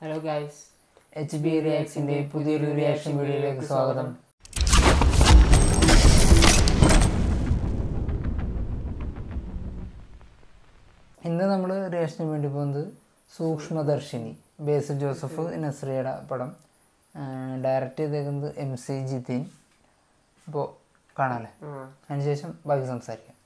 Hello guys H B റിയാക്സിന്റെ പുതിയൊരു reaction വീഡിയോയിലേക്ക് സ്വാഗതം. ഇന്ന് നമ്മൾ റിയാക്ഷന് വേണ്ടി പോകുന്നത് സൂക്ഷ്മദർശിനി ബേസിൽ ജോസഫ് നസ്രിയുടെ പടം ഡയറക്റ്റ് ചെയ്തേക്കുന്നത് എം സി ജിതിൻ അപ്പോൾ കാണാമല്ലേ അതിനുശേഷം ബാക്കി സംസാരിക്കാം.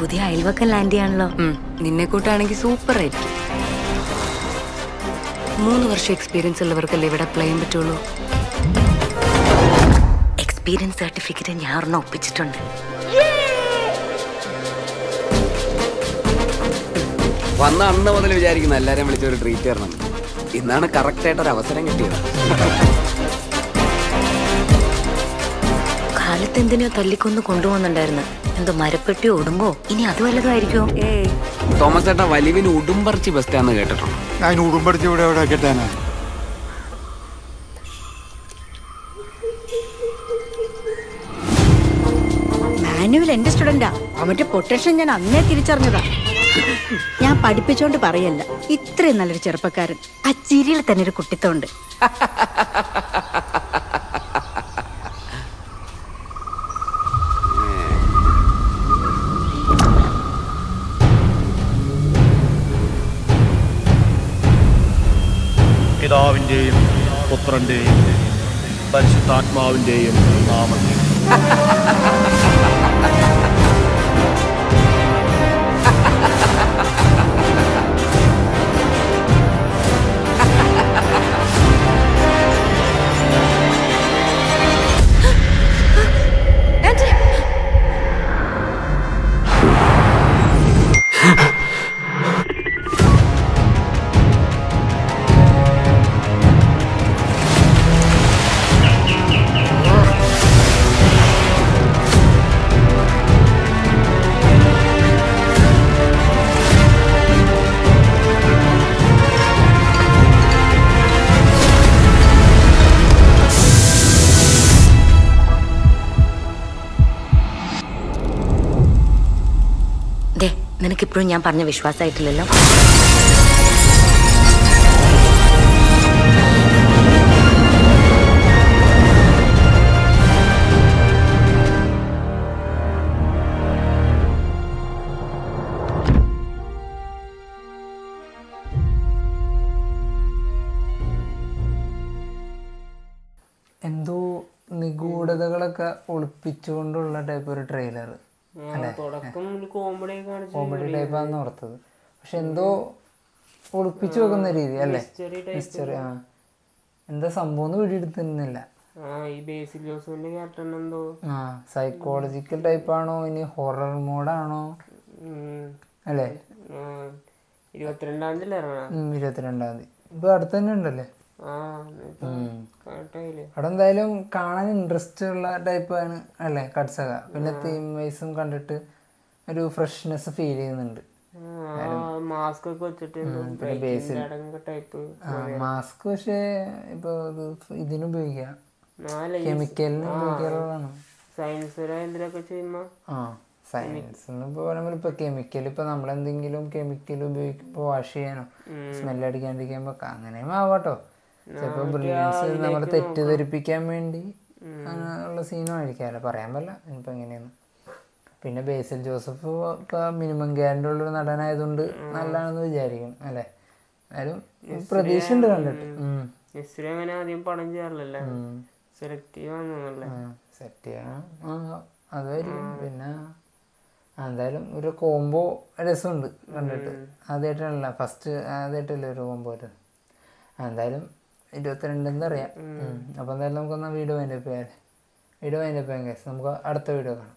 പുതിയ അയൽവക്കം ലാൻഡ് ചെയ്യാണല്ലോ. നിന്നെ കൂട്ടാണെങ്കിൽ സൂപ്പർ ആയിരിക്കും മൂന്ന് വർഷം എക്സ്പീരിയൻസ് ഉള്ളവർക്കല്ലേ ഇവിടെ അപ്ലൈ ചെയ്യാൻ പറ്റുള്ളൂ? എക്സ്പീരിയൻസ് സർട്ടിഫിക്കറ്റ് ഞാൻ ഒരെണ്ണം ഒപ്പിച്ചിട്ടുണ്ട്. വന്ന അന്ന് മുതൽ വിചാരിക്കുന്ന എല്ലാരെയും വിളിച്ചൊരു ട്രീറ്റ് തരണം. ഇന്നാണ് കറക്റ്റ് ആയിട്ട് ഒരു അവസരം കിട്ടിയത്. കാലത്ത് എന്തിനോ തല്ലിക്കൊന്ന് കൊണ്ടുപോകുന്നുണ്ടായിരുന്നു എന്തോ മരപ്പെട്ടി ഒടുമ്പോ ഇനി അത് വല്ലതായിരിക്കോ? തോമസ് ചേട്ടാ വലിവിന് ഉടുമ്പറച്ചി ബസ്റ്റാന്ന് കേട്ടിട്ടുണ്ട്. ഇവിടെ എവിടെ കിട്ടാനാ മാനുവൽ എന്റെ സ്റ്റുഡന്റാ. അവന്റെ പൊട്ടൻഷ്യൽ ഞാൻ അന്നേ തിരിച്ചറിഞ്ഞതാ. ഞാൻ പഠിപ്പിച്ചോണ്ട് പറയല്ല. ഇത്രയും നല്ലൊരു ചെറുപ്പക്കാരൻ. ആ ചിരിയിൽ തന്നെ ഒരു കുട്ടിത്തമുണ്ട് പിതാവിന്റെയും പുത്രന്റെയും പരിശുദ്ധാത്മാവിന്റെയും നാമത്തിൽ. നിനക്കിപ്പോഴും ഞാൻ പറഞ്ഞ വിശ്വാസമായിട്ടില്ലല്ലോ? എന്തോ നിഗൂഢതകളൊക്കെ ഒളിപ്പിച്ചുകൊണ്ടുള്ള ടൈപ്പ് ഒരു ട്രെയിലർ കോമഡി കോമഡി ടൈപ്പാന്ന് ഓർത്തത്. പക്ഷെ എന്തോ ഒളിപ്പിച്ചു വെക്കുന്ന രീതി അല്ലേ? മിസ്റ്ററി ആ. എന്താ സംഭവം എന്ന് സൈക്കോളജിക്കൽ ആ സൈക്കോളജിക്കൽ ടൈപ്പാണോ ഇനി ഹൊറർ മോഡാണോ അല്ലേ? ഇരുപത്തിരണ്ടാം തീയതി ഇപ്പൊ അടുത്ത് തന്നെ ഉണ്ടല്ലേ? അവിടെ എന്തായാലും കാണാൻ ഇൻട്രസ്റ്റ് ഉള്ള ടൈപ്പ് ആണ് അല്ലേ കട്സക പിന്നെ തീം വൈസും കണ്ടിട്ട് ഒരു ഫ്രഷ്നെസ് ഫീൽ ചെയ്യുന്നുണ്ട്. മാസ്ക് ഒക്കെ വെച്ചിട്ട് മാസ്ക് പക്ഷേ ഇപ്പൊ ഇത് ഇതിന് ഉപയോഗിക്കാം. നാല് കെമിക്കലിന് ഉപയോഗിക്കാറുള്ളതാണ്. സയൻസ് എന്ന് പറയുമ്പോൾ ഇപ്പൊ കെമിക്കൽ ഇപ്പൊ നമ്മളെന്തെങ്കിലും കെമിക്കൽ ഉപയോഗിക്കുമ്പോൾ വാഷ് ചെയ്യാനോ സ്മെല്ലടിക്കാണ്ടിരിക്കാൻ വെക്കാം അങ്ങനെയും ആവാട്ടോ. ചിലപ്പോ ബ്രില്യൻസ് നമ്മളെ തെറ്റിദ്ധരിപ്പിക്കാൻ വേണ്ടി അങ്ങനെയുള്ള സീനും ആയിരിക്കാമല്ലോ. പറയാൻ പറ്റില്ല. ഇനിയിപ്പോ എങ്ങനെയാണ് പിന്നെ ബേസിൽ ജോസഫ് ഇപ്പൊ മിനിമം ഗ്യാരണ്ടി ഉള്ളൊരു നടനായതുകൊണ്ട് നല്ലതാണെന്ന് വിചാരിക്കും അല്ലെ? എന്നാലും പ്രതീക്ഷ ഉണ്ട് കണ്ടിട്ട്. അങ്ങനെ ആദ്യം ചെയ്യാറില്ലല്ലേ. അതായിരിക്കും. പിന്നെ എന്തായാലും ഒരു കോംബോ രസമുണ്ട് കണ്ടിട്ട്. ആദ്യമായിട്ടല്ല ഫസ്റ്റ് ആദ്യമായിട്ടല്ലേ ഒരു കോംബോ എന്തായാലും ഇരുപത്തിരണ്ടെന്ന് അറിയാം. അപ്പോൾ എന്തായാലും നമുക്കൊന്ന് വീഡിയോ വൈൻഡപ്പ് ചെയ്യാം വീഡിയോ വൈൻഡപ്പ് ചെയ്യാം നമുക്ക് അടുത്ത വീഡിയോ കാണാം